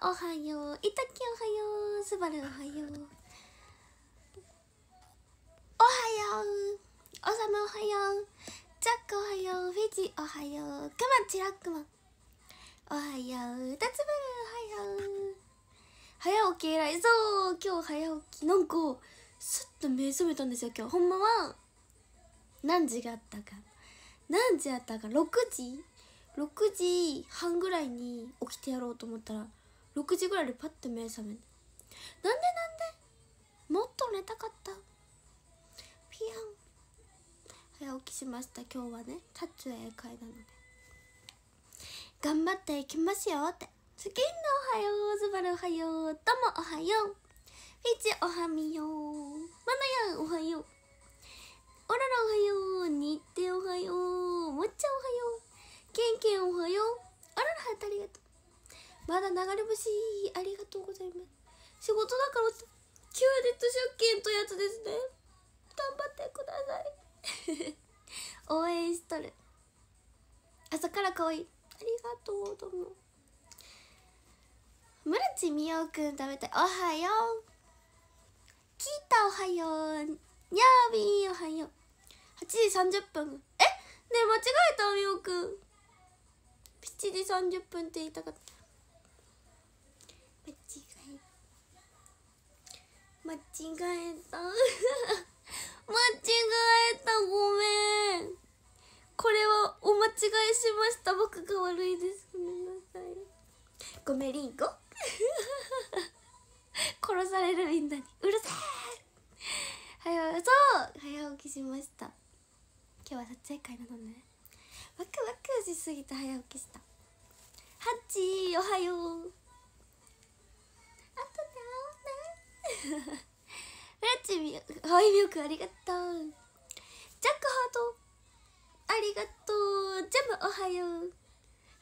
おはよう。いたきおはよう。すばるおはよう。おはよう。おさむおはよう。ジャックおはよう。フィジおはよう。くまちらくま。おはよう。たつぶるおはよう。早起き偉いそう今日早起き。なんかすっと目覚めたんですよ。今日。ほんまは何時があったか。何時あったか。6時。6時半ぐらいに起きてやろうと思ったら6時ぐらいでパッと目覚めてなんでなんで？もっと寝たかった。ピアン。早起きしました。今日はね撮影会なので。頑張っていきますよって。スキンのおはようズバルおはようともおはよう。フィチおはみよう。マナヤンおはよう。オララおはようニッテおはよう。もっちゃおはよう。ケンケンおはよう。あららハートありがとう。まだ流れ星ありがとうございます。仕事だから休日出勤とやつですね。頑張ってください。応援しとる。朝から可愛い。ありがとうどうも。村地みおくん食べたい。おはよう。キータおはよう。にゃーびーおはよう。8時30分。え？ねえ間違えたみおくん。7時30分って言いたかった間違え間違えた。間違えた。ごめん。これはお間違いしました。僕が悪いです。ごめんなさい。ごめんりんご殺されるみんなに。うるせえ早そう早起きしました。今日は撮影会なのね。ワクワクしすぎて早起きした。ハッチーおはよう。あと だねラッチミハワイミルクありがとう。ジャックハート。ありがとう。ジャムおはよう。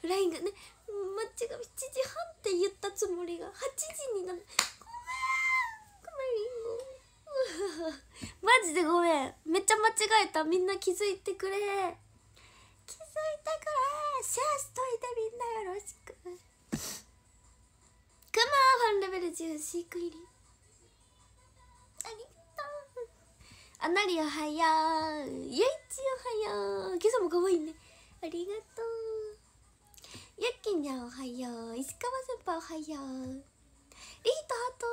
フライングね。間違え7時半って言ったつもりが。8時になる。ごめん。ごめん。リンゴマジでごめん。めっちゃ間違えた。みんな気づいてくれ。気づいてくれ。シェアしといてみんなよろしく。クマファンレベル10飼育入りあなりおはようゆいちおはよう今朝も可愛いねありがとうゆっきんにゃんおはよう石川先輩おはようリートハート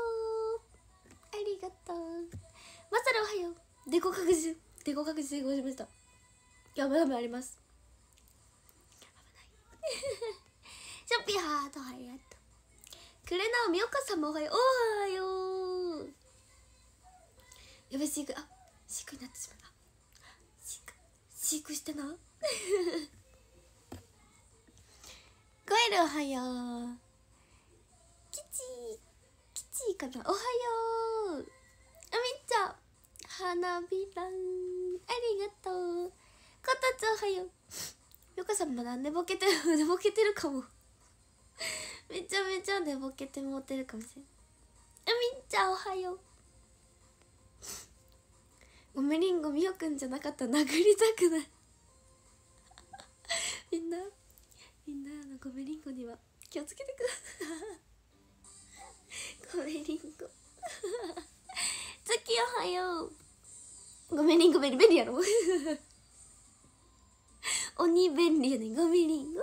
ありがとうまさるおはようデコ確実デコ確実成功しましたやばいやまだまだあります危ないショッピーハートありがとうクレナオみおかさんもおはようおはようやべ飼育あ飼育になってしまった。飼育飼育してな。ゴエルおはよう。キチキチかな。おはよう。あみちゃん。花びら。んありがとう。こたつおはよう。よかさんまだ寝ぼけてる 寝ぼけてるかも。めちゃめちゃ寝ぼけてもってるかもしれん。あみちゃんおはよう。ごめりん。ごみよくん。じゃなかったら殴りたくないみん。なみん。なあのごめりん。ごには気をつけてくださいごめりん。ご月おはようごめりん。ご便利便利やろ鬼便利やねごめりん。ご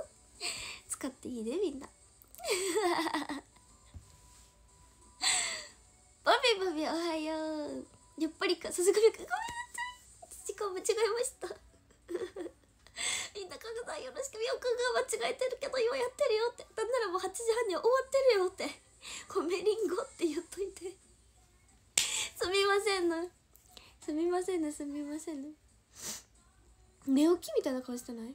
使っていいねみん。なバビバビおはようやっぱりかさすがみくごめんなさい。時間間違えました。みんなかぐさんよろしくみよくが間違えてるけど今やってるよって。なんならもう8時半には終わってるよって。ごめりんごって言っといて。すみませんな。すみませんねすみませんね寝起きみたいな顔してない？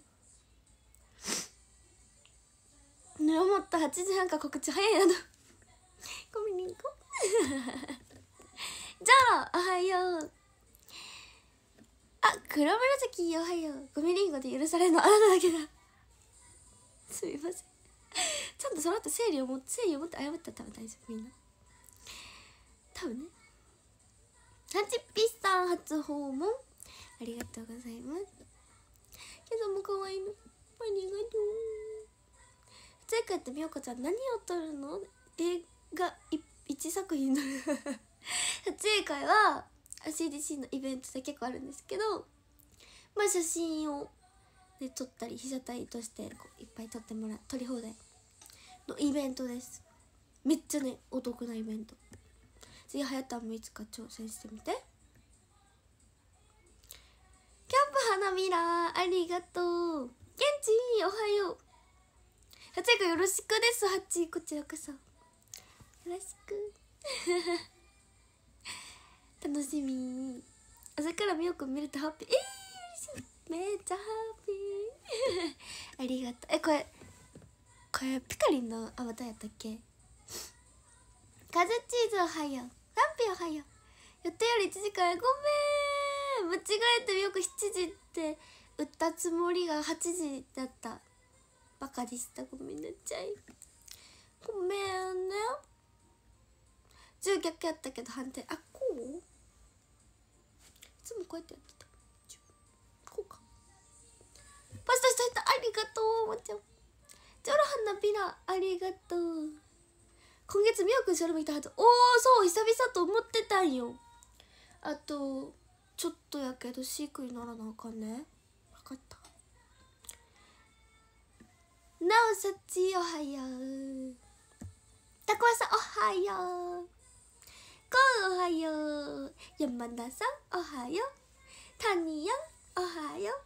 ね思った8時半か告知早いな。のごめんりんごゃあおはよう。あ黒紫おはよう。ゴミリンゴで許されるの。あなただけだ。すみません。ちゃんとその後整理を持って整理を持って謝ったら多分大丈夫みんな。多分ね。ハチピスさん初訪問ありがとうございます。けども可愛いのありがとう前回ってみよこちゃん何を撮るの？映画1作品の 撮影会は CDC のイベントで結構あるんですけどまあ写真を、ね、撮ったり被写体としてこういっぱい撮ってもらう撮り放題のイベントです。めっちゃねお得なイベント。次はやたんもいつか挑戦してみて。キャンプ花びらありがとう。ケンチおはよう。はちがよろしくですハチこちらこそ。よろしく。楽しみ。朝からみよく見れてハッピー。えー、めっちゃハッピー。ありがとう。えこれこれピカリンのアバターやったっけ？カズチーズおはよ。うランピおはよ。う予定より1時間。ごめん。間違えてよく7時って。打ったつもりが8時だった。バカでした。ごめんなさい。ごめんね。10逆やったけど反対あこう？つもこうやってやってた。こうか。パスタしといたありがとうおもちゃん。ジョロハンナビラありがとう。今月みよくんシャル見たはず。おおそう久々と思ってたんよ。あとちょっとやけど飼育にならなあかんね。分かった。なおさちおはよう。たこわさんおはよう。こうおはよう。山田さんおはよう。タニヤおはよう。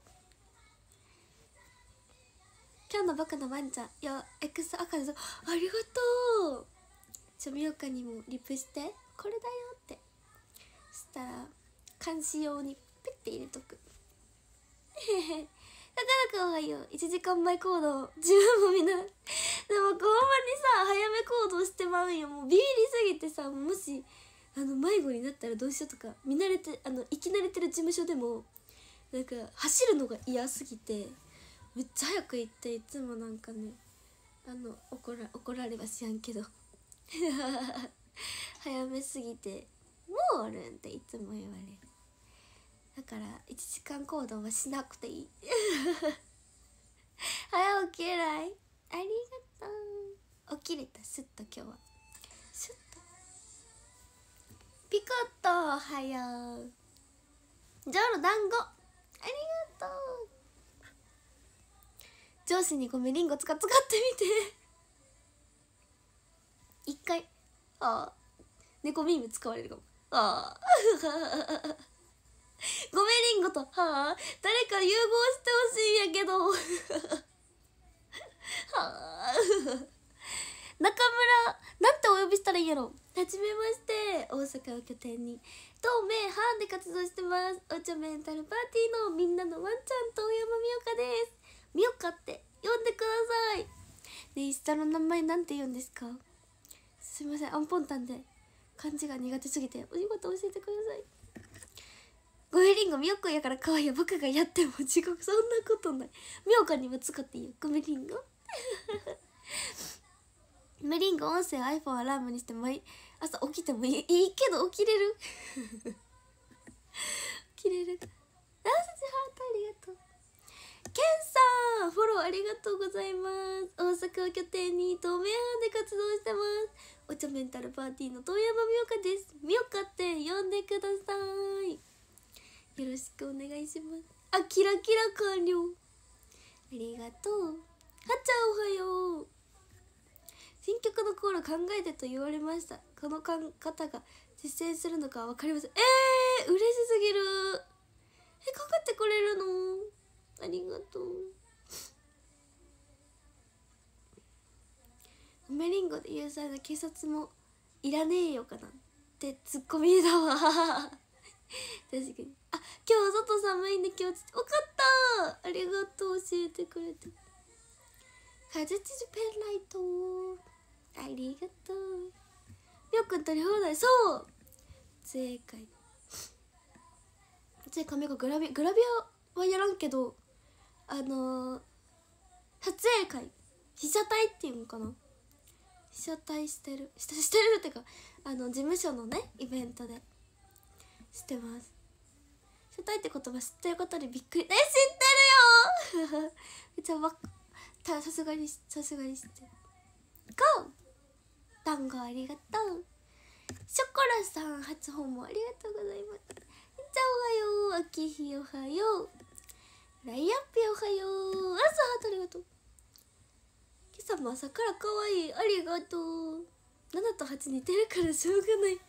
今日の僕のワンちゃんよエクス赤でありがとう。ちょみよかにもリプしてこれだよって。そしたら監視用にペッて入れとく。へへだからかおはよう。1時間前行動。自分もみんなでもほんまにさ早め行動してまうんよ。もうビビりすぎてさもしあの迷子になったらどうしようとか見慣れてあの生き慣れてる事務所でもなんか走るのが嫌すぎてめっちゃ早く行っていつもなんかねあの怒ら怒られはしやんけど。早めすぎて「もうおるん」っていつも言われる。だから1時間行動はしなくていい。早起き偉い。ありがとう。起きれた。すっと今日は。ピコットおはよう。ジョロ団子。ありがとう。上司にごめんリンゴ使使ってみて。一回。ああ猫ミーム使われるかも。ああごめんリンゴと。はあ誰か融合してほしいんやけど。は あ 中村なんてお呼びしたらいいやろ。はじめまして大阪を拠点に。東名阪で活動してます。お茶メンタルパーティーのみんなのワンちゃんと大山美岡です。美岡って呼んでください。ねインスタの名前なんて言うんですか？すいませんアンポンタンで。漢字が苦手すぎて。お仕事教えてください。ごめんりんごみおこやから可愛いよ。僕がやっても 地獄そんなことない。みおかにも使っていいよ。ごめんりん ごメリンゴ音声 iPhone アラームにして毎朝起きてもいい。いいけど起きれる。起きれる。あさちハートありがとう。ケンさんフォローありがとうございます。大阪を拠点に東名阪で活動してます。お茶メンタルパーティーの遠山美岡です。美岡って呼んでください。よろしくお願いします。あキラキラ完了。ありがとう。はっちゃんおはよう。新曲のコール考えてと言われました。この方が実践するのか分かりません。えー、嬉しすぎる。えかかってくれるの？ありがとう。メリンゴで有罪の警察もいらねえよかなってツッコミだわ。確かに。あ今日は外寒いんで気をつけて。分かった。ありがとう。教えてくれて。カズチジペンライト。ありがとう。りょくん取り放題。そう。正解。正解。グラビグラビアはやらんけどあのー、撮影会被写体っていうのかな。被写体してる。し てしてるってかあの事務所のねイベントで。してます。被写体って言葉知ってることにびっくり。え知ってるよ。めっちゃわさすがにさすがに知ってる。ゴー単語ありがとう。ショコラさん初訪問ありがとうございます。じゃあおはよう。秋日おはよう。ライアッピおはよう。朝ハートありがとう。今朝も朝から可愛いありがとう。7と8似てるからしょうがない。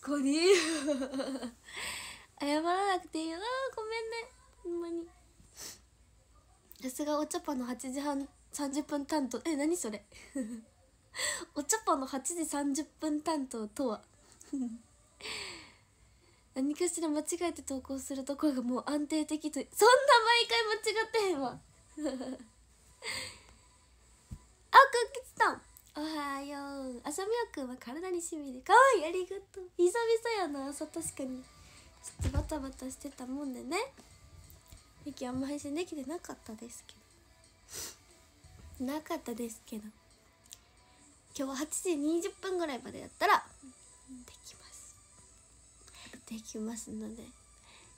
確かに。謝らなくていいよ。あごめんね。ほんまに。さすがお茶パの8時半。30分担当え何それ？お茶パンの8時30分担当とは？何かしら間違えて投稿するところがもう安定的とそんな毎回間違ってへんわ。あくきつたん。おはよう。あさみおくんは体にしみでかわいい。ありがとう。久々やな。朝確かに。ちょっとバタバタしてたもんでね。ミキあんま配信できてなかったですけど。なかったですけど。今日は8時20分ぐらいまでやったらできます。できますので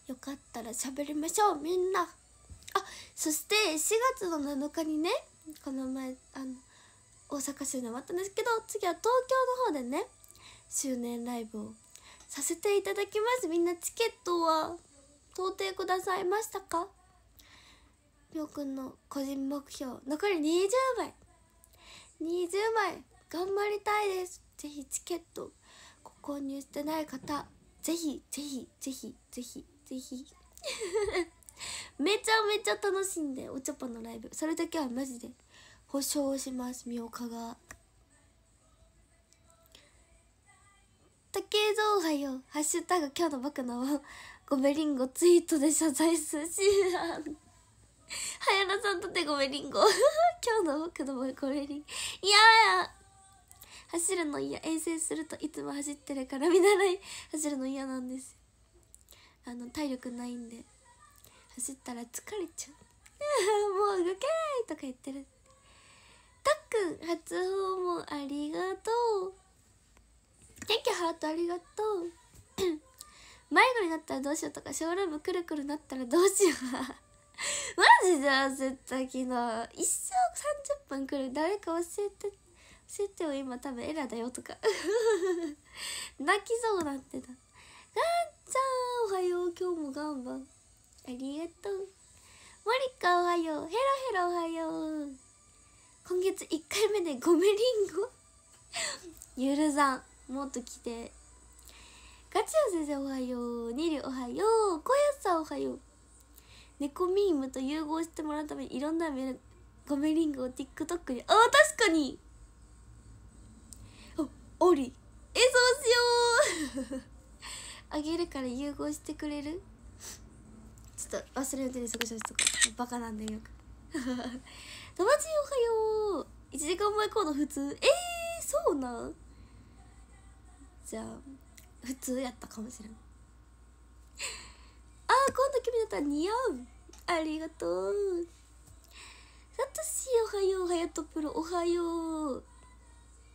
よかったら喋りましょうみんな。あそして4月の7日にねこの前あの大阪周年終わったんですけど次は東京の方でね周年ライブをさせていただきます。みんなチケットは到底くださいましたか？りょうくんの個人目標。残り20枚。20枚頑張りたいです。ぜひチケットご購入してない方ぜひぜひぜひぜひぜひ。めちゃめちゃ楽しんでお茶パンのライブ。それだけはマジで保証しますみおかが竹蔵おはよ。ハッシュタグ今日の僕のごめりんごツイートで謝罪するしはやらさんとてごめりんご。今日の僕のごめりん。いや走るの嫌。遠征するといつも走ってるから見習い。走るの嫌なんです。あの体力ないんで。走ったら疲れちゃう。もう動けないとか言ってる。たっくん初訪問ありがとう。元気ハートありがとう。迷子になったらどうしようとかショールームくるくるなったらどうしよう。マジで焦った昨日一生30分くる誰か教えて教えてよ今多分エラだよとか。泣きそうなってた。ガンちゃんおはよう今日もガンバありがとう。モリカおはようヘロヘロおはよう。今月1回目でゴメリンゴゆるざんもっと来て。ガチオ先生おはようニリおはよう小安さんおはよう。猫ミームと融合してもらうためにいろんなゴメリンゴを TikTok に。ああ確かに。あオリ。えそうしよう。あげるから融合してくれる？ちょっと忘れんうちにスクショしとこうバカなんでよく。友達おはよう。1時間前コード普通。えー、そうなん？じゃあ普通やったかもしれん。ああ今度君だったら似合う。ありがとう。さとしおはようはやとプロおはよう。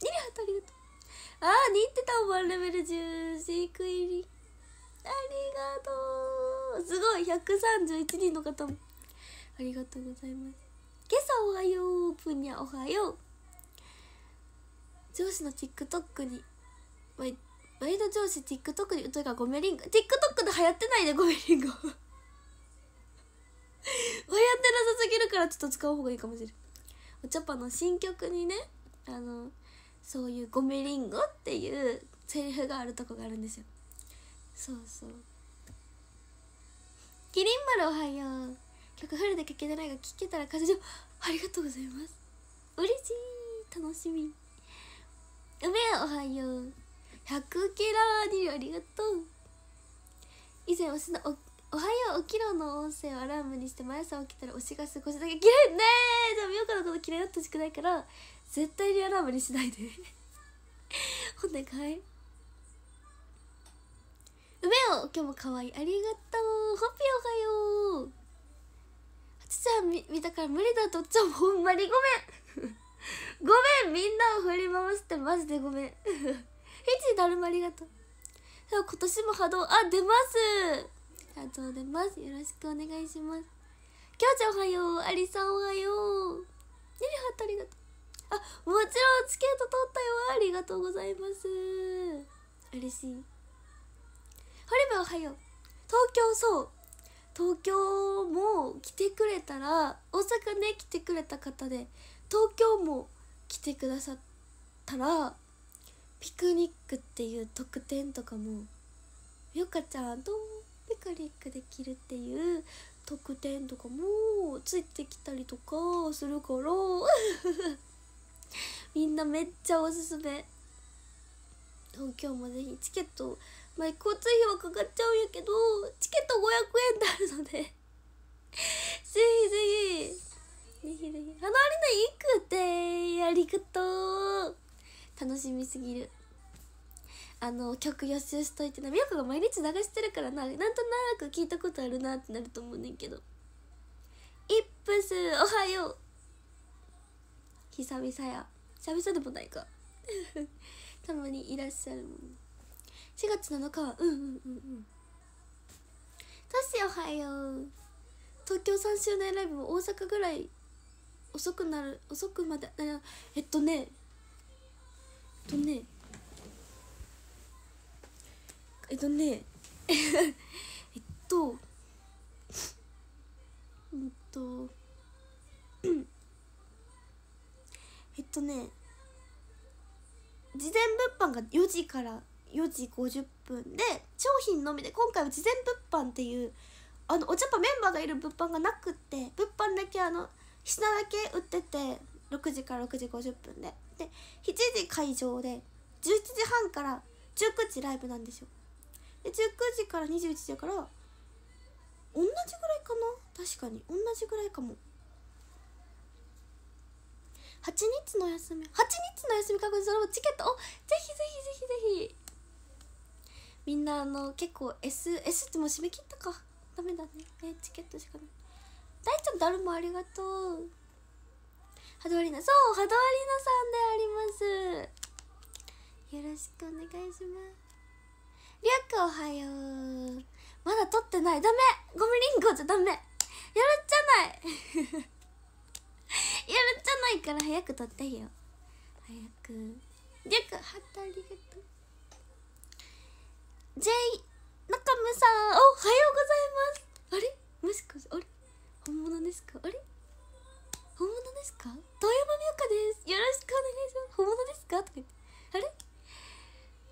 ニリハトありがとう。ああ似てたワンレベル10飼育入りありがとう。すごい131人の方も。ありがとうございます。今朝おはようぷにゃおはよう。上司の TikTok に毎毎度上司 TikTok にというかゴメリンゴ TikTok で流行ってないでゴメリンゴ 流行ってなさすぎるからちょっと使う方がいいかもしれん。お茶っ葉の新曲にねあのそういうゴメリンゴっていうセリフがあるとこがあるんですよ。そうそう。キリン丸おはよう。曲フルで聴けてないが聴けたら歌詞上ありがとうございます。嬉しい。楽しみ。梅おはよう。100キラーにありがとう。以前推しのおおはよう起きろの音声をアラームにして毎朝起きたら推しが少しだけ嫌いねえじゃあみよかのこと嫌いだってほしくないから絶対にアラームにしないで。お願い梅を今日も可愛いありがとう。ホッピーおはよう。あちちゃん見見たから無理だとちゃんほんまにごめん。ごめん。みんなを振り回してマジでごめん。ひちだるまありがとう。今年も波動あ出ます。波動出ます。よろしくお願いします。きょうちゃんおはよう。ありさんおはよう。ねりはっとありがとう。あもちろんチケット取ったよ。ありがとうございます。嬉しい。堀部おはよう。東京そう。東京も来てくれたら大阪ね来てくれた方で東京も来てくださったらピクニックっていう特典とかもゆかちゃんとピクニックできるっていう特典とかもついてきたりとかするから。みんなめっちゃおすすめ。東京もぜひチケットまあ交通費はかかっちゃうんやけどチケット500円であるので。ぜひぜひ。ぜひぜひ。あのアリナ行くってありがとう楽しみすぎる。あの曲予習しといてな。みよこが毎日流してるからな。なんとなく聞いたことあるなってなると思うねんけど。イップスおはよう。久々や。久々でもないか。たまにいらっしゃるもん。4月7日はうんうんうんうん。トシおはよう。東京3周年ライブも大阪ぐらい遅くなる遅くまでえっとねとね。えっとね。えっと。うんと。えっとね。事前物販が4時から4時50分で商品のみで今回は事前物販っていうあのお茶っ葉メンバーがいる物販がなくって物販だけあの品だけ売ってて6時から6時50分で。で7時会場で11時半から19時ライブなんですよ。で19時から21時だから同じぐらいかな？確かに。同じぐらいかも。8日の休み。8日の休み確認する。チケット？ぜひぜひぜひぜひ。みんなあの結構 SS ってもう締め切ったか。ダメだね。えチケットしかない。大ちゃんだるもありがとう。ハドアリナそうハドアリナさんであります。よろしくお願いします。りゅうくおはよう。まだ撮ってない。ダメ。ゴミリンゴじゃダメ。やるっちゃない。やるっちゃないから早く撮ってよ。早く。りゅうくハートありがとう。J 中村さんおはようございます。あれ？もしかしてあれ？本物ですか？あれ？本物ですか？遠山美岡です。よろしくお願いします。本物ですか？とか言って。あれ？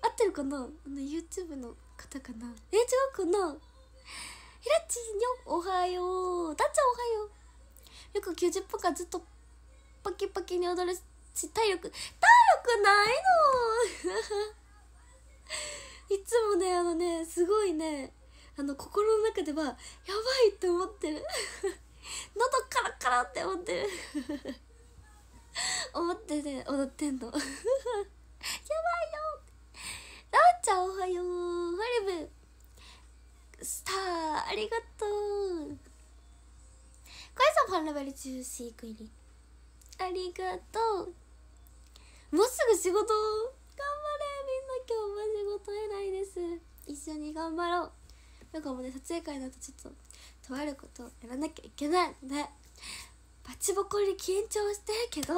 合ってるかな？あの YouTube の方かな？え違うかな？ひらちんよおはよう。だっちゃんおはよう。よく90分間ずっとパキパキに踊るし体力。体力ないの！いつもねあのねすごいねあの心の中ではやばいって思ってる。喉カラカラって思ってる。思ってね踊ってんの。やばいよ。ラーちゃんおはよう。ハリブ。スターありがとう。カイさんファンレベル中飼育入りありがとう。もうすぐ仕事。頑張れみんな今日も仕事偉いです。一緒に頑張ろう。なんかもうね撮影会だとちょっととあることをやらなきゃいけないのでバチボコに緊張してるけど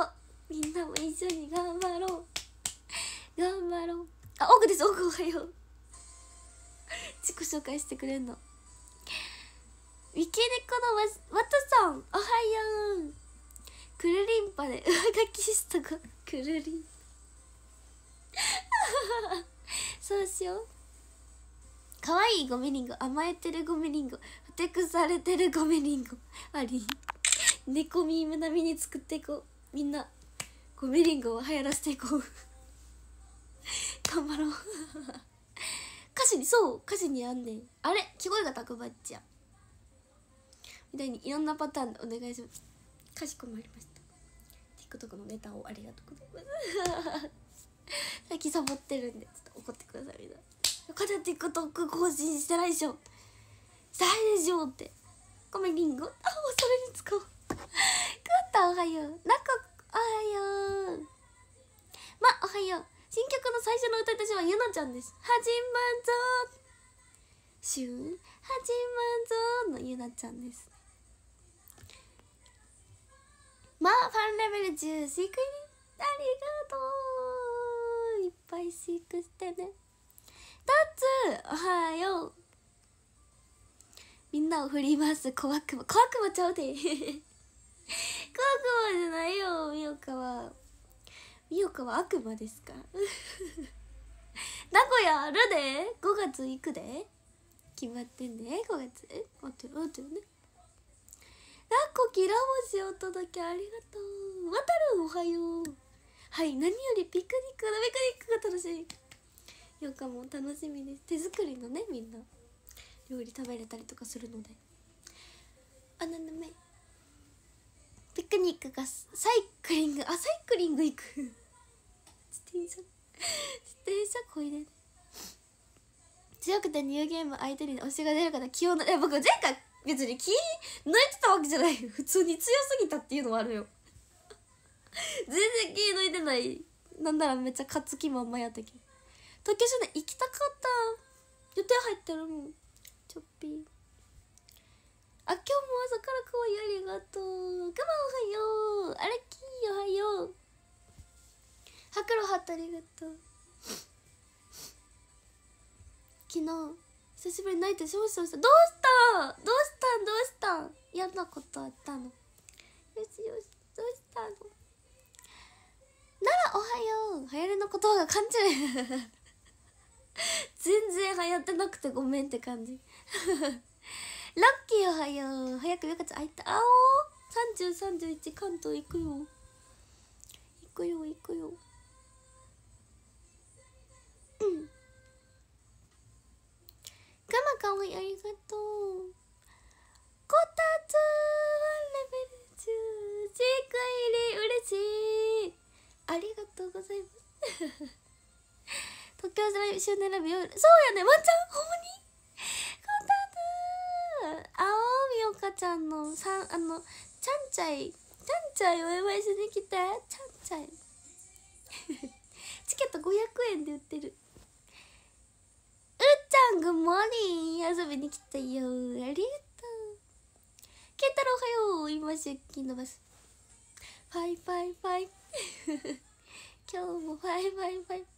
みんなも一緒に頑張ろう。頑張ろう。あ奥です。奥おはよ。う自己紹介してくれんの。ウィキネコのわわたさんおはよう。くるりんぱで上書きしたがくるりん。そうしよう。かわいいゴミリンゴ甘えてるゴミリンゴ。ふてくされてるゴミリンゴあり。猫ミーム並みに作っていこう。みんなゴミリンゴを流行らせていこう。頑張ろう。歌詞にそう歌詞にあんねん。あれ聞こえがたくばっちゃ。みたいにいろんなパターンでお願いします。かしこまりました。TikTok のネタをありがとうございます。最近サボってるんでちょっと怒ってくださいみんな。よかった TikTok 更新してないでしょ。大でしょって。ごめんリンゴ。あそれに使おう。グッタおはよう。なこおはよう。まおはよう。新曲の最初の歌い出しはゆなちゃんです。始まんぞシュー始まんぞのゆなちゃんです。まあファンレベル10シークリがとう。いっぱい飼育してね。タッツおはよう。みんなを振ります。小悪魔小悪魔ちゃうで。小悪魔じゃないよ。みよかは。みよかは悪魔ですか？ら 名古屋あるで。5月行くで。決まってんね5月。え待ってる待ってるね。ラッコキラ星お届けありがとう。渡るおはよう。はい何よりピクニックのピクニックが楽しい。よかも楽しみです。手作りのねみんな。料理食べれたりとかするので。あななめピクニックがサイクリングあサイクリング行く。自転車。自転車こいで。強くてニューゲーム相手に推しが出るから気を抜い僕前回別に気抜いてたわけじゃない。普通に強すぎたっていうのはあるよ。全然気抜いてない。なんならめっちゃ勝つ気満々やったけど。東京少年行きたかった。予定入ってるもん。ちょっぴー。あ今日も朝から可愛いありがとう。くまおはよう。あらきーおはよう。はくろはったありがとう。昨日久しぶりに泣いてしょうしょうした。どうした？どうしたん？どうしたん？嫌なことあったの？よしよしどうしたの？ならおはよう。流行りの言葉が勘違い全然流行ってなくてごめんって感じ。ラッキーおはよう。早くよかった。あいた。あお3031関東行くよ。行くよ行くよ。うん。ガマかわいいありがとう。こたつレベル10次回入り。嬉しい。ありがとうございます。東京来週年ラビそうやねワンちゃんほんまに？こたつ青みおかちゃんのさんあのちゃんちゃいちゃんちゃいお祝いしに来てちゃんちゃい。チケット500円で売ってる。うっちゃん good morning 遊びに来たよ。ありがとう。ケンタロウおはよう。今出勤のバス。ファイファイファイ。今日もファイファイファイ。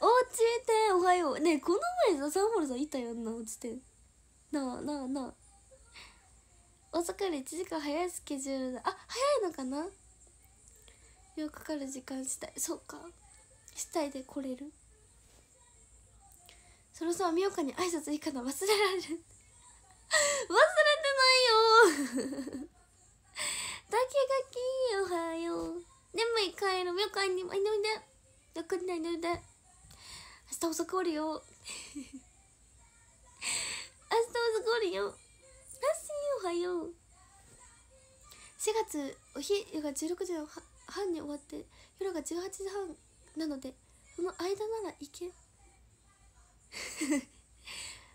おうちでおはよう。ねこの前さサンホルさんいたやんな落ちてなあなあなあ。大阪より1時間早いスケジュールだ。あ早いのかな？ようかかる時間したい。そうか。したいで来れる？そろそろみよかに挨拶いいかな？忘れられる。忘れてないよ。だけがきおはよう。眠い帰るみよかにもいのいでよくないのいで 明日遅くおるよ。明日遅くおるよ。ラッシーおはよう。4月お昼が16時半に終わって夜が18時半なのでその間なら行け。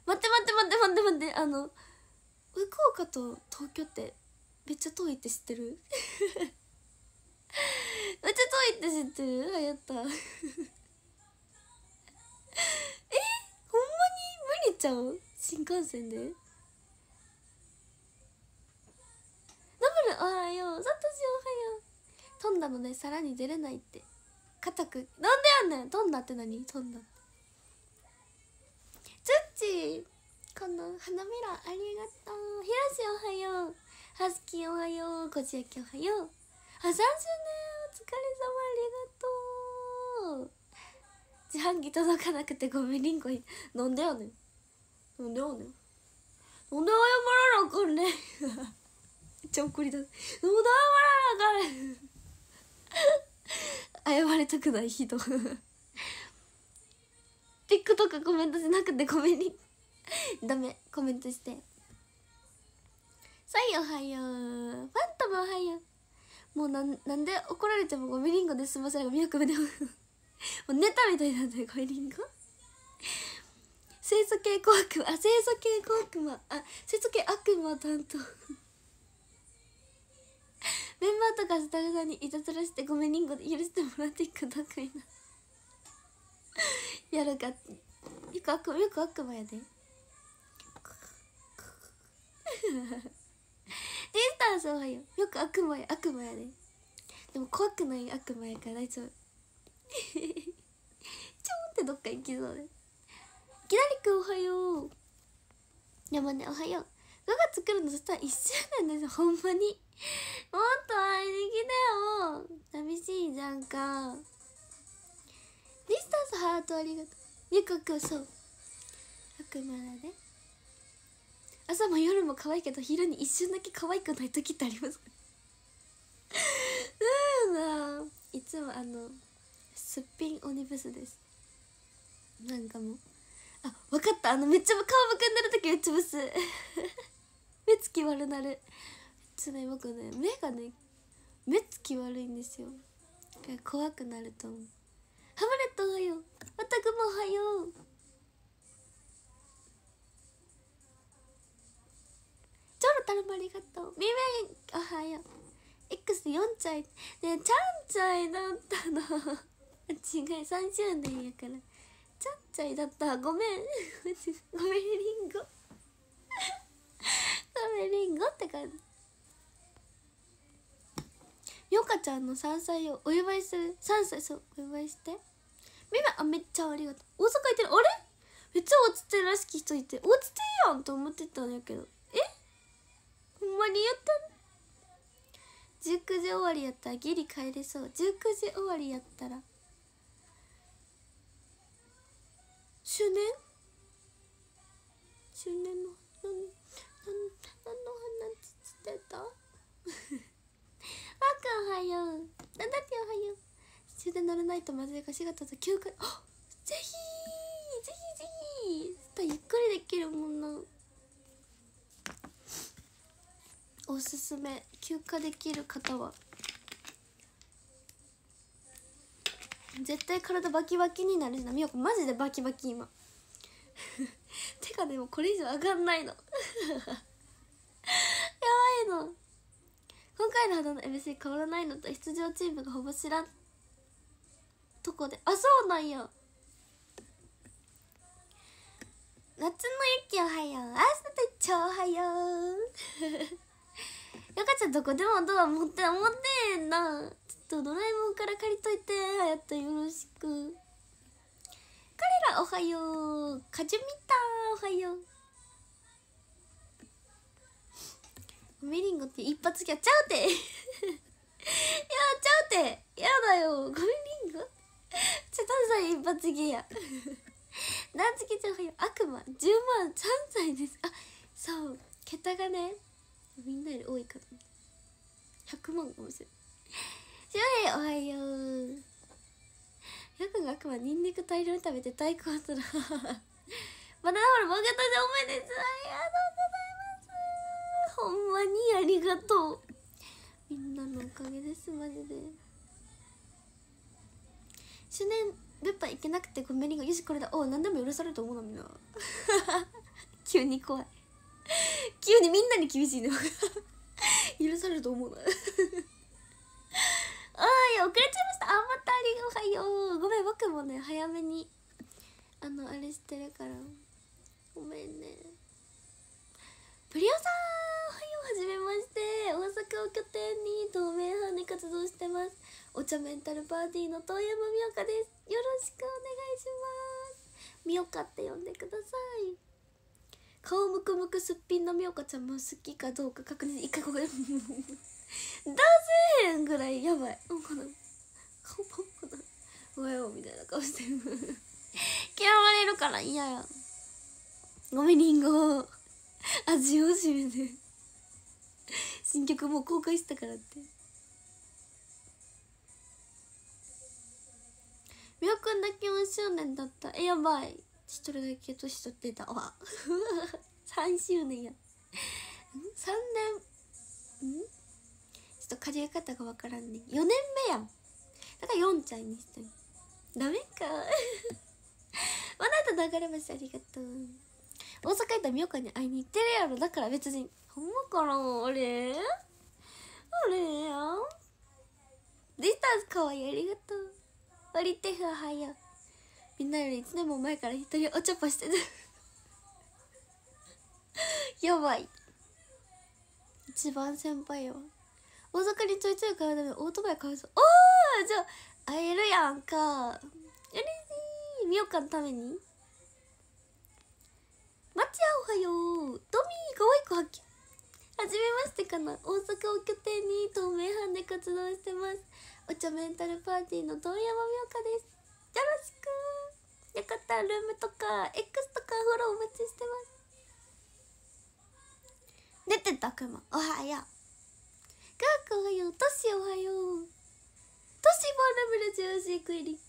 待って待って待って待って待って。あの福岡と東京ってめっちゃ遠いって知ってる？めっちゃ遠いって知ってる？はやった。えほんまに無理ちゃう？新幹線で？ダブルおはようサトシおはよう。飛んだのでさらに出れないって。固く。なんでやんねん！飛んだって何？飛んだツッチこの花びらありがとう。ひろしおはよう。ハスキーおはよう。こじやきおはよう。あ30年お疲れ様ありがとう。自販機届かなくてごめんりんごなんでやね。んなんでやね。んなんで謝らなあかんね。んめっちゃ怒りだなんで謝らなあかんね。ん謝りたくない人。TikTok コメントしなくてごめんにダメ。コメントして。さいおはよう。ファントムおはよう。もうなんなんで怒られてもゴミリンゴで済ませるがみやくめでもうネタみたいなんだよゴミリンゴ。清楚系小悪魔あ清楚系小悪魔あ清楚系悪魔担当。メンバーとかスタッフさんにいたずらしてごめんリンゴで許してもらっていくだかいな やるか。よく悪よく悪魔やで。ディスタンスはよ。よく悪魔や悪魔やで。でも怖くない悪魔やから大丈夫ちょんってどっか行きそうで。きなりくんおはよう。山根おはよう。5月来るのそしたら1周年ですほんまに。もっと会いに来てよ。寂しいじゃんか。ディスタンスハートありがとう。ゆかくんそう。悪魔だね。朝も夜も可愛いけど昼に一瞬だけ可愛くない時ってありますうんないつもあのすっぴんオニブスです。なんかもう。あ分かった。あのめっちゃ顔むくんでる時めっちゃブス。目つき悪なる。めっちゃね。僕ね目がね目つき悪いんですよ。怖くなると思う。ハムレットおはよ。うまたくもおはよ。うチョロタルもありがとう。ミメンおはよう。X4 歳。ねちゃんちゃいだったの。違い3周年やから。ちゃんちゃいだった。ごめん。ごめんリンゴ。ごめんリンゴって感じ。よかちゃんの3歳をお祝いする。3歳そうお祝いして。みめあめっちゃありがとう大阪行ってる。あれ？めっちゃ落ちてるらしき人いて。落ちてるやんと思ってたんやけど。え？ほんまに言ってる19時終わりやったらギリ帰れそう。19時終わりやったら。周年？周年の何何何の話してた？あかおはよう。なんだっておはよう。終電乗らないとまずいか4月と休暇。あぜひぜひぜひ。ゆっくりできるもんなおすすめ。休暇できる方は。絶対体バキバキになるしな。みよこマジでバキバキ今。てかでもこれ以上上がんないの。やばいの。今回の肌の MC 変わらないのと出場チームがほぼ知らん。とこで。あそうなんや。夏の雪おはよう。明日と超おはよう。よかちゃんどこでもドア持って持ってんな。とドラえもんから借りといてやったよろしく。彼らおはよう。かじゅみたおはよう。メリンゴって一発ギャちゃうて。いやちゃうて。やだよ。ゴミリンゴ。ちょっとさ一発ギやなつけちゃうはよ悪魔。10万。3歳です。あそう。桁がねみんなより多いから100万かもしれない。しおおはようよくが悪魔ニンニク大量に食べて対抗するバナナホールボケとしておめでとうありがとうございますほんまにありがとう。みんなのおかげです。マジで。周年物販行けなくてごめんがよしこれだおう何でも許されると思うのみんな急に怖い急にみんなに厳しいね許されると思う。なあい遅れちゃいました。あまたありがおはよう。ごめん僕もね早めに。あのあれしてるから。ごめんね。プリオさんおはようはじめまして。大阪を拠点に透明版で活動してます。お茶メンタルパーティーの遠山みおかです。よろしくお願いします。みおかって呼んでください。顔むくむくすっぴんのみおかちゃんも好きかどうか確認。一回ここでせへんぐらいやばい。なんかな顔パンかなおはようみたいな顔してる嫌われるから嫌やごめんりんご味をしめて新曲もう公開したからってみおくんだけ4周年だったえやばい一人だけ年取ってたわ3周年や3年んちょっと数え方がわからんね4年目やん。だから4ちゃんにしたダメか。まだと流れましたありがとう。大阪行ったらみおかに会いに行ってるやろ。だから別に。ほんまかな。あれ？あれやん。ディスタンスかわいいありがとう。割り手ふはよみんなより1年も前から一人おちょぱしてる。やばい。一番先輩よ大阪にちょいちょい通うためオートバイ買うぞおーじゃあ会えるやんか。嬉しいみよかのために。マチアおはようトミーかわいく発見。はじめましてかな。大阪を拠点に透明版で活動してます。お茶メンタルパーティーの遠山みおかです。よろしくよかったらルームとか X とかフォローお待ちしてます。出てたくまおはよう。ガークおはようトシおはよう。トシボールブルジューシークイリ。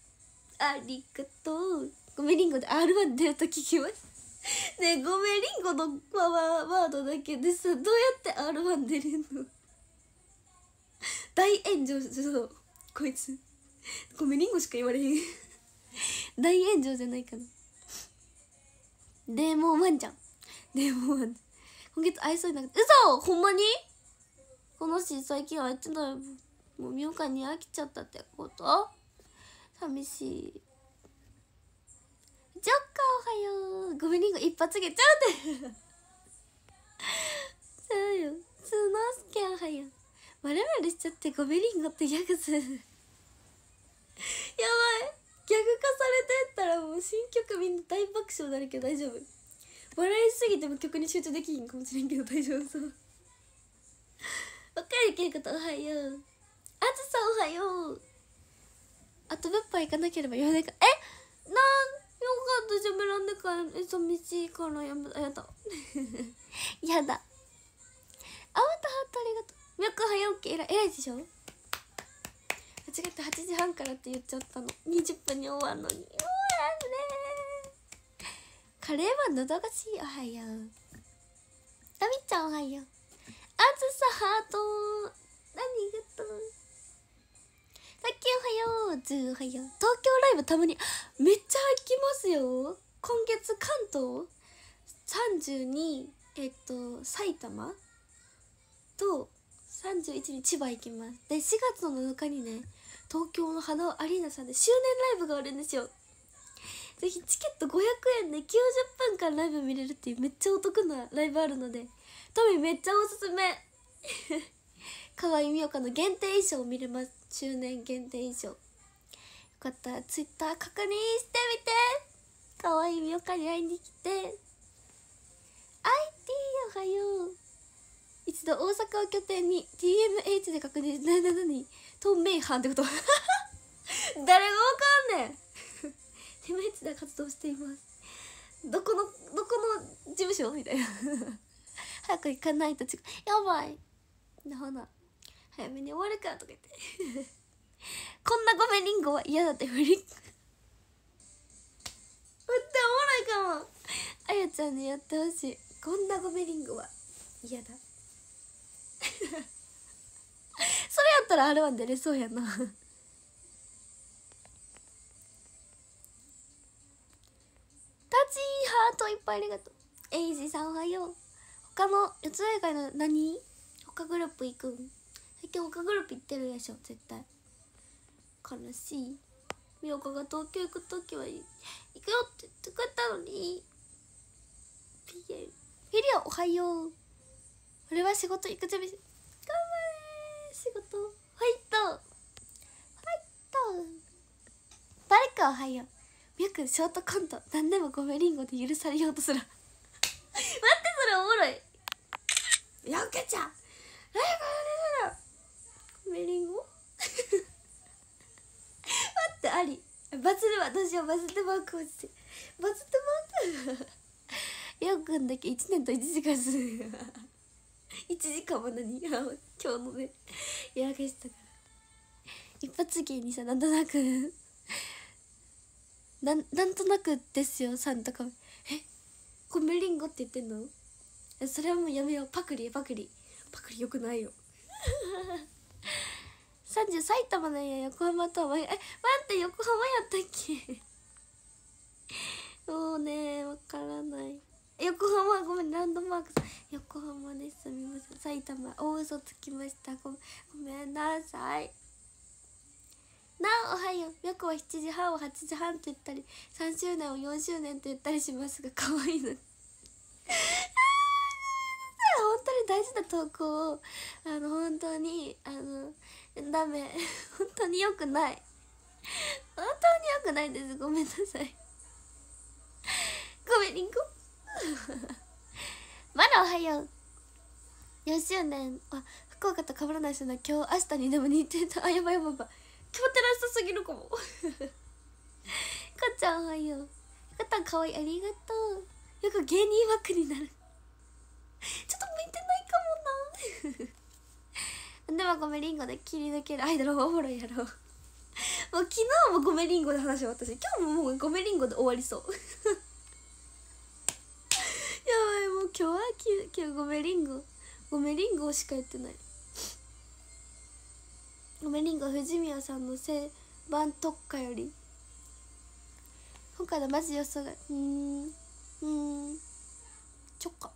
ありがとうごめリンゴで R1 出ると聞きます。ねえごめリンゴのパワーワードだけでさどうやって R1 出れんの？大炎上しそう。こいつ。ごめリンゴしか言われへん。大炎上じゃないかな。デーモンワンちゃん。デーモンワン。今月会いそうになって嘘！ほんまに？この人最近会えてないもうみおかに飽きちゃったってこと？寂しい。ジョッカーおはよう。ごめんリンゴ一発げちゃうでそうよ。スノースケおはよう。まるまるしちゃってごめんリンゴってギャグする。やばい。ギャグ化されてったらもう新曲みんな大爆笑になるけど大丈夫。笑いすぎても曲に集中できひんかもしれんけど大丈夫そう。わかるけることおはよう。あずさおはよう。あと物販行かなければ言わないか。え？なん？よかった。じゃベランダからえ寂しいからやめやだ。やだ。あわたハートありがとう。みよく早起きえらいでしょ？間違って8時半からって言っちゃったの。20分に終わんのに。うわね。カレーは喉がしいおはよう。タミちゃんおはようさハートありがとうさっきおはようずーおはよう東京ライブたまにめっちゃ行きますよ今月関東32えっと埼玉と31に千葉行きますで4月の7日にね東京の花尾アリーナさんで周年ライブがあるんですよぜひチケット500円で90分間ライブ見れるっていうめっちゃお得なライブあるのでトミーめっちゃおすすめ。可愛いみよかの限定衣装を見れます。周年限定衣装。よかったらツイッター確認してみて。可愛いみよかに会いに来て。IT おはよう。一度大阪を拠点に TMH で確認。なななに？透明版ってこと。誰がわかんねん。TMH で活動しています。どこのどこの事務所？みたいな。早く行かないと違う。やばい。なほな早めに終わるかとか言って。こんなごめんリンゴは嫌だってフリックめっちゃおもろいかも。あやちゃんにやってほしい。こんなごめんリンゴは嫌だ。それやったら R1 出れそうやな。タチーハートいっぱいありがとう。エイジさんおはよう。他の四つ以外の何？他グループ行くん？最近他グループ行ってるでしょ絶対。悲しい。みよかが東京行く時は行くよって言ってくれたのに。ピエフィリオおはよう。俺は仕事行く準備し頑張れ仕事。ファイト。ファイト。バレカおはよう。みよくんショートコント。何でもごめんリンゴで許されようとする待ってそれおもろいよけちゃんえこれだごめんリンゴ待ってありバズるわどうしようバズってマーク落ちてバズってマークよくんだけ1年と1時間する1時間も何？今日のねやらかしたから。一発芸にさなんとなく。ななんとなくですよさんとか。え？これメリンゴって言ってんの？それはもうやめよう。パクリパクリ。パクリよくないよ。30埼玉なんや。横浜とはえ待って横浜やったっけ？もうねわからない。横浜ごめんランドマーク横浜ですすみません。埼玉大嘘つきました。ごごめんなさい。なあおはよう。よくは7時半を8時半と言ったり3周年を4周年と言ったりしますが可愛いの。本当に大事な投稿をあの本当にあのダメ。本当に良くない。本当に良くないです。ごめんなさい。ごめんりん。ごまだおはよう。4周年。あ福岡と被らない人な今日明日にでも似てたあやばいやばいやばい。決まってなさすぎるかも。かっちゃんおはよう。かったんかわいいありがとう。よく芸人枠になる。ちょっと向いてないかもな。でもごめんりんごで切り抜けるアイドルおもろいやろ。もう昨日もごめんりんごで話終わったし今日ももうごめんりんごで終わりそう。今日はき今日ごめんりんご。ごめんりんごしか言ってない。ごめんりんご藤宮さんの正番特化より。今回のマジ予想がうん。うん。チョコ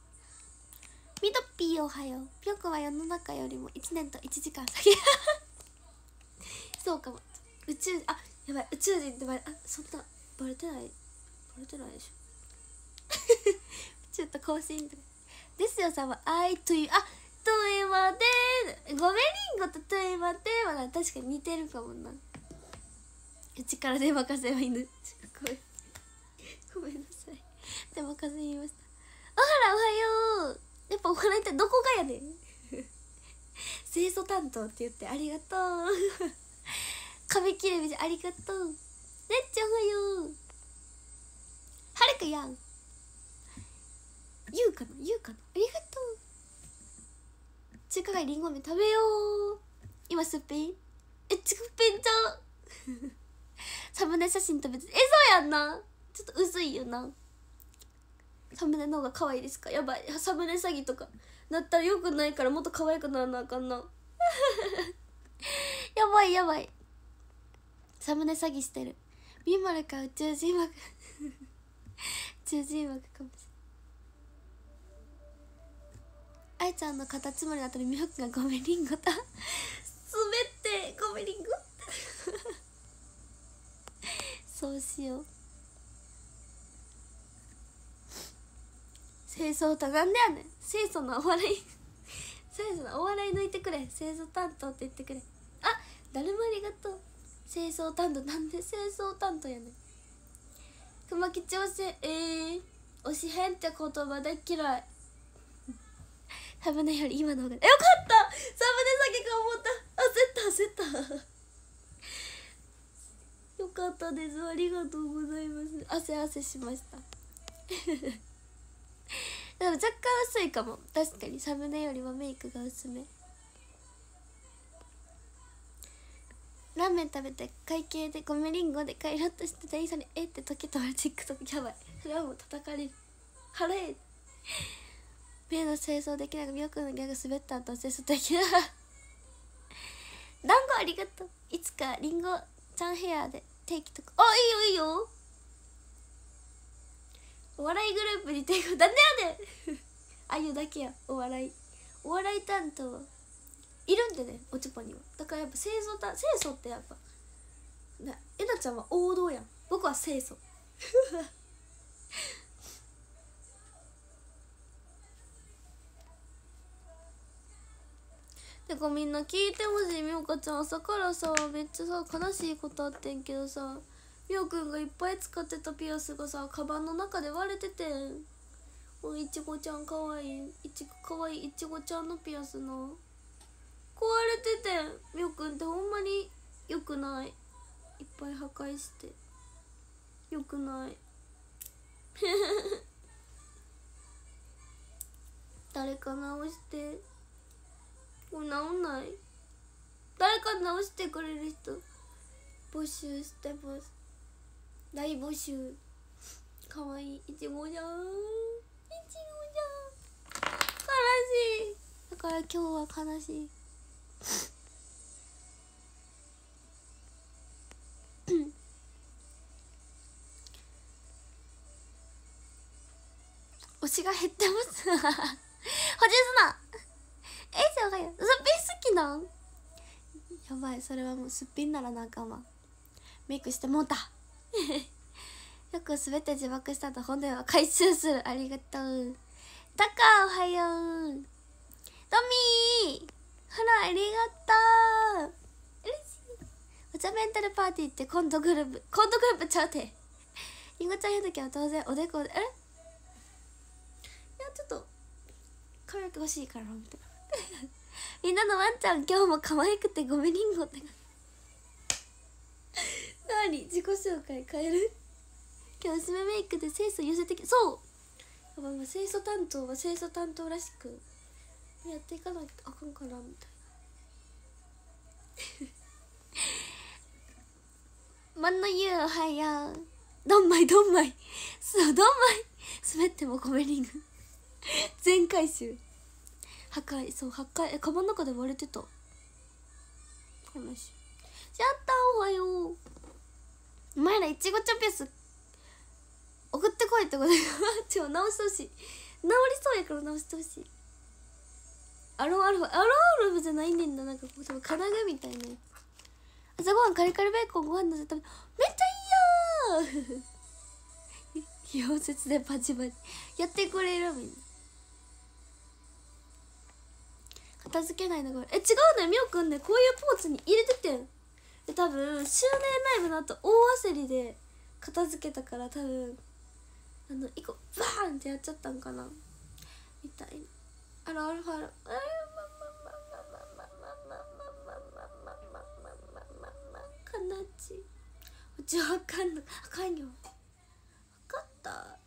ミドピーおはよう。ぴょこは世の中よりも1年と1時間先。そうかも。宇宙あやばい。宇宙人ってバレあそんなバレてない。バレてないでしょ。ちょっと更新ですよさんは「愛というあといまで。ごめりんごとといまで。は確かに似てるかもな。うちからで任せは犬ごめん。ごめんなさい。で任せ言いました。あらおはよう。やっぱお笑いってどこがやねん。清楚担当って言ってありがとう。髪切る道ありがとう。ねっちゃおはよう。はるかやん。言うかな言うかな。ありがとう中華街りんご飴食べよう。今すっぴん。えちくぴんちゃう サムネ写真食べてえそうやんな。ちょっと薄いよな。サムネの方が可愛いですか？やばい。サムネ詐欺とか。なったらよくないからもっと可愛くならなあかんな。やばいやばい。サムネ詐欺してる。ミンマルか宇宙人枠。宇宙人枠かもしれない愛ちゃんのカタツムリの後にみほくがごめんりんごだ。滑ってごめんりんごそうしよう。清掃となんでやねん。清掃のお笑い。清掃のお笑い抜いてくれ。清掃担当って言ってくれ。あ誰もありがとう。清掃担当なんで清掃担当やねん。熊吉教ええー、推し変って言葉で嫌いサムネより今の方がよかった。サムネ先か思った。焦った焦った。よかったです。ありがとうございます。汗汗しました。でも若干薄いかも。確かに。サムネよりもメイクが薄め。ラーメン食べて会計で米りんごで帰ろうとして店員さんに「えっ?」て時止まるチックとやばい。それはもう叩かれる。払え。目の清掃できなくよくのギャグ滑った後清掃できない。団子ありがとう。いつかりんごちゃんヘアで定期とか。あいいよいいよ。お笑いグループに抵抗なんでやねん。ああいうだけや。お笑い。お笑い担当。はいるんでねおちょぱには。だからやっぱ清掃た清掃ってやっぱ。なえなちゃんは王道やん。僕は清掃。てかみんな聞いてほしいみおかちゃん朝からさめっちゃさ悲しいことあってんけどさみおくんがいっぱい使ってたピアスがさカバンの中で割れててん。おいちごちゃんかわいい。いちかわいいいちごちゃんのピアスの。壊れててん。みおくんってほんまによくない。いっぱい破壊して。よくない。誰か直して。もう治んない。誰か直してくれる人。募集してます。大募集。かわい。いいちごじゃん。いちごじゃん。悲しい。だから今日は悲しい。推しが減ってます。補充すなえじゃあおはようすっぴん好きなんやばいそれはもうすっぴんならなあかんわメイクしてもうた。よくすべて自爆したと本音は回収する。ありがとう。タカおはよう。トミー！ほらありがとう。嬉しい。お茶メンタルパーティーってコントグループコントグループちゃうて。りんごちゃんやるときは当然おでこであれいやちょっと可愛く欲しいからみたいな。みんなのワンちゃん今日も可愛くてごめんりんごって。何？自己紹介変える？今日薄めメイクで清楚寄せてきそう！やっぱ清楚担当は清楚担当らしく。やっていかないとあかんかなみたいな。まんのゆうおはよう。どんまいどんまい。そうどんまい。滑ってもコメリング全 回収破壊そう破壊えカバンの中で割れてた。話シャッターおはよう。お前らいちごチョピアス送ってこいってことで。ちょ直してほしい。治りそうやから直してほしい。アロンアルファアロンアルファじゃないねんだなんかこう多分金具みたいなやつ。朝ごはんカリカリベーコンご飯のせためめっちゃいいよ溶接でパチパチ。やってくれるみんな。片付けないのが。え違うねみおくんねこういうポーチに入れててん。で多分周年ライブの後大焦りで片付けたから多分あの一個バーンってやっちゃったんかな。みたいな。あらアルファあらあかなちうちわかんのあかんよ分かった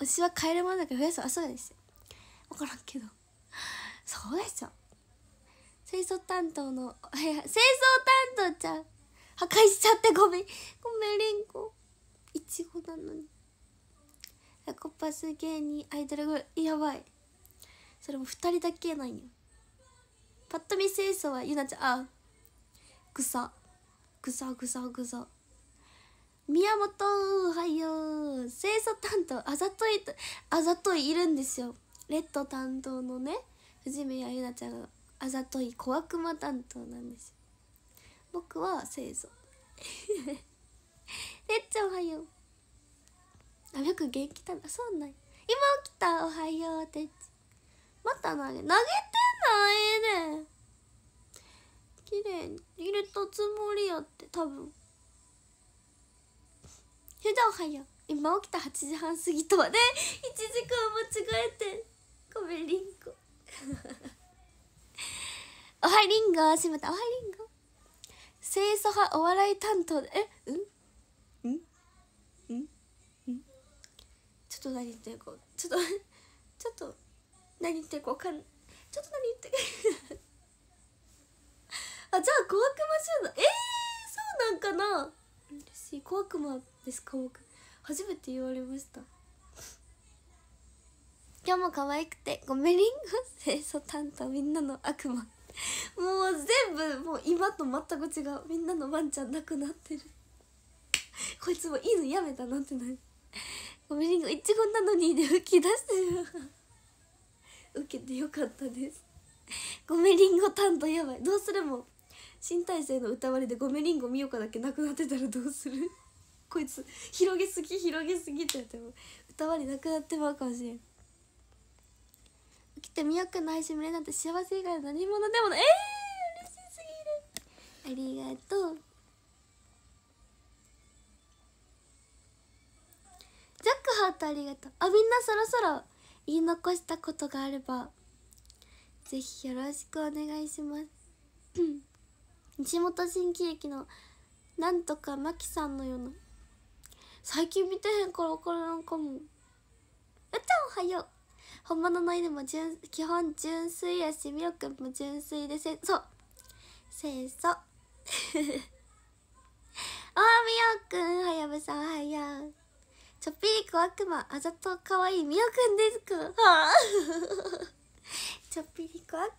牛は買えるものだけど増やすあそうですよ分からんけどそうでしょ清掃担当の清掃担当ちゃん破壊しちゃってごめん。ごめんりんごいちごなのに。エコパス芸人アイドルグやばい。それも2人だけなんよ。パッと見清掃はゆなちゃん。あぐさ。ぐさぐさぐさ。宮本おはよう清掃担当あざといとあざといいるんですよ。レッド担当のね。藤宮ゆなちゃんがあざとい小悪魔担当なんですよ。僕は清掃 レッチャおはよう。あよく元気だなそうなん今起きた？おはようてっちまた投げ投げてないね。綺麗に。入れたつもりやって多分。ひだおはよう。今起きた8時半過ぎとはね。1時間間違えて。ごめんりんご おはいりんごしまった。おはいりんご。清楚派お笑い担当でえ？うん？うん？ん？ん？ちょっと何言ってるかちょっと ちょっと何言ってるか分かんちょっと何言ってるか。あじゃあ小悪魔集団。えー、そうなんかな。嬉しい。小悪魔ですか僕初めて言われました。今日も可愛くてごめん。りんご清楚担当みんなの悪魔。もう全部もう今と全く違う。みんなのワンちゃんなくなってる。こいつも犬やめたなってなるごめんりんごいちごなのにで吹き出してる。受けてよかったです。ごめんりんご担当やばい。どうするも新体制の歌割りでごめんりんごみよかだけなくなってたらどうする。こいつ広げすぎ広げすぎってやっても歌割りなくなってまうかもしれん。起きてみよくないしむれなんて幸せ以外の何者でもないえー、嬉しすぎるありがとう。ジャックハートありがとう。あみんなそろそろ言い残したことがあればぜひよろしくお願いします西本新喜劇のなんとかマキさんのよう。な最近見てへんから分からんかもう。っちゃんおはよう。本物の犬も純基本純粋やしみおくんも純粋でせそう。清楚。あみおくんはやぶさおはようちょっぴり小悪魔あざとかわいいみおくんですか？は あちょっぴり小悪魔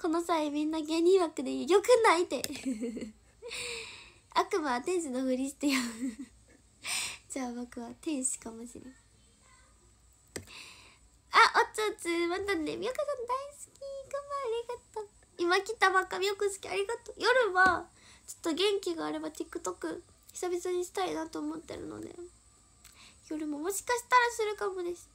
この際みんな芸人枠でよくないって。悪魔は天使のふりしてよ。じゃあ僕は天使かもしれん。あおつおつまたねみよかさん大好き。頑張ありがとう。今来たばっかみよく好きありがとう。夜はちょっと元気があれば TikTok 久々にしたいなと思ってるので。夜ももしかしたらするかもです。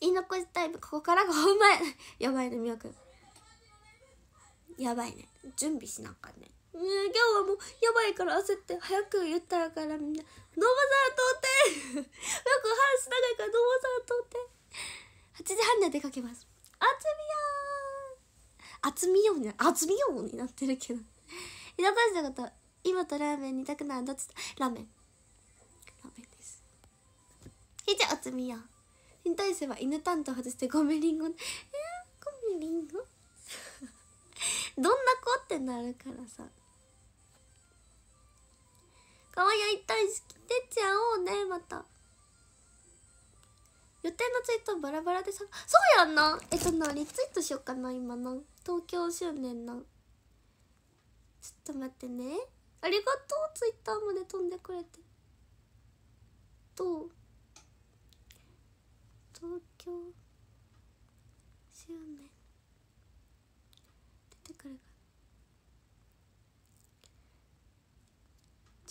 言い残しタイムここからが本番や。ばいねみやくやばいね。準備しなあかんね。うん今日はもうやばいから焦って早く言ったらからみんな「ノボさん通って。よく話長いからノボさん通って」8時半で出かけます。あつみよーあつみようにあつみようになってるけど。居残したこと今とラーメン煮たくなるどっちラーメン。ラーメンです。以上あつみよう。新体制は犬担当外してゴメリンゴえー、ゴメリンゴどんな子ってなるからさ。かわいい大好きでちゃおうねまた。予定のツイートバラバラでさそうやんな。えっとなリツイートしようかな今な。東京周年な。ちょっと待ってね。ありがとうツイッターまで飛んでくれて。どう？東京周年出てくるか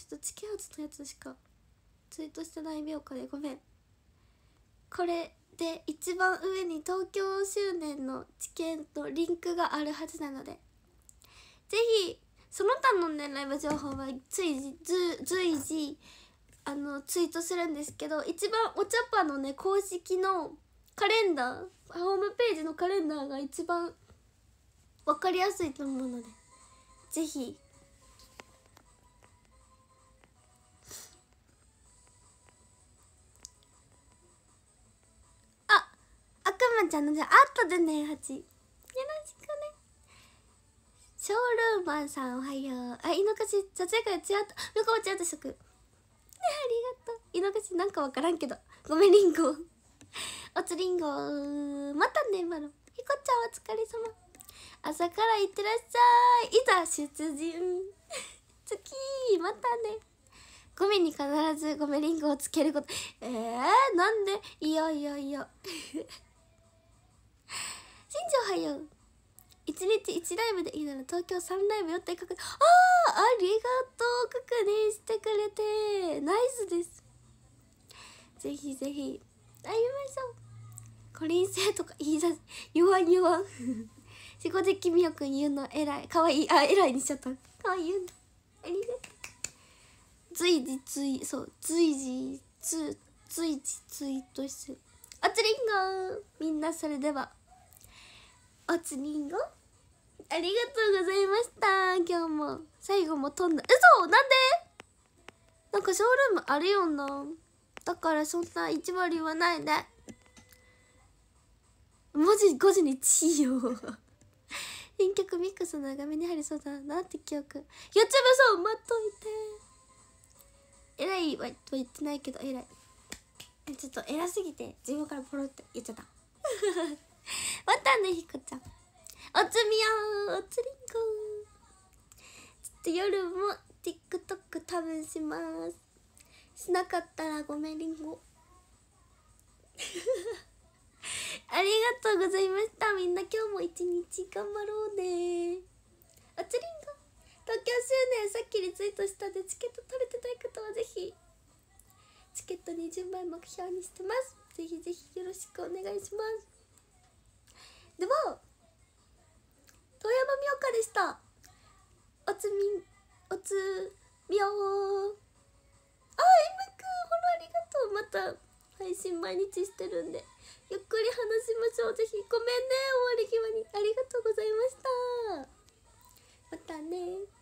ちょっとチケハツのやつしかツイートしてない秒かでごめん。これで一番上に東京周年のチケのリンクがあるはずなので。ぜひその他のねライブ情報は随時随時あのツイートするんですけど一番お茶パのね公式のカレンダーホームページのカレンダーが一番分かりやすいと思うのでぜひ悪魔ちゃんのじゃあ後でね8よろしくね。ショールーマンさんおはよう。あ井の頭撮影会ちらっと向こうちゃんと食。ありがとう。井の頭なんかわからんけど。ごめんりんごおつりんご。またねマロ。ひこちゃんお疲れ様。朝からいってらっしゃい。いざ出陣。月またね。ゴミに必ずゴメリンゴをつけること。えー、なんで？いやいやいや。新庄はよう。1日1ライブでいいなら東京3ライブ予定確認ああありがとう確認してくれて。ナイスです。ぜひぜひ。会いましょう。コリン星とか言い出す。言わん言わん。しこできみよくん言うの偉い。かわい。いあ偉いにしちゃった。かわいい言うのありがとう。随時ツイそう。随時ツ随時ツイートしてあつりんごみんなそれでは。おつりんご？ありがとうございました。今日も。最後も飛んだ。嘘！なんで？なんかショールームあるよな。だからそんな1割はないね。文字5時にちよ新曲ミックス長めに入りそうだなって記憶。やっちゃめそう！待っといて。偉いは言ってないけど偉い。ちょっと偉すぎて自分からポロって言っちゃった。またねひこちゃん。おつみやおつりんこちょっと夜も TikTok 多分します。しなかったらごめんりんご。ありがとうございました。みんな今日も一日頑張ろうね。おつりんご東京周年さっきリツイートしたでチケット取れてない方はぜひ。チケット20枚目標にしてます。ぜひぜひよろしくお願いします。でも遠山みおかでした。おつみおつみょう。あー M くんほらありがとう。また配信毎日してるんで。ゆっくり話しましょう。ぜひごめんね。終わり際に。ありがとうございました。またね。